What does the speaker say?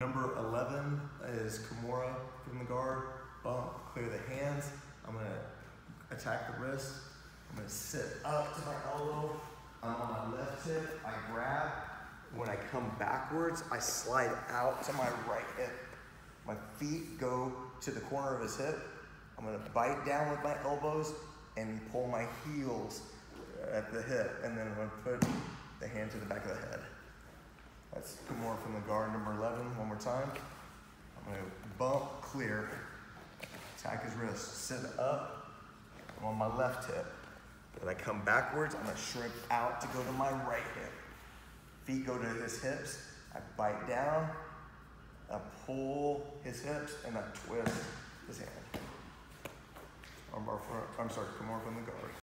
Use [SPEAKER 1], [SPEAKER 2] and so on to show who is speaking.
[SPEAKER 1] Number 11 is Kimura from the guard. Bump, clear the hands. I'm gonna attack the wrist. I'm gonna sit up to my elbow. I'm on my left hip. I grab. When I come backwards, I slide out to my right hip. My feet go to the corner of his hip. I'm gonna bite down with my elbows and pull my heels at the hip. And then I'm gonna put the hand to the back of the head. That's Kimura from the guard, number 11. One more time. I'm gonna bump, clear, attack his wrist, sit up. I'm on my left hip. When I come backwards, I'm gonna shrink out to go to my right hip. Feet go to his hips. I bite down, I pull his hips, and I twist his hand. I'm sorry, Kimura from the guard.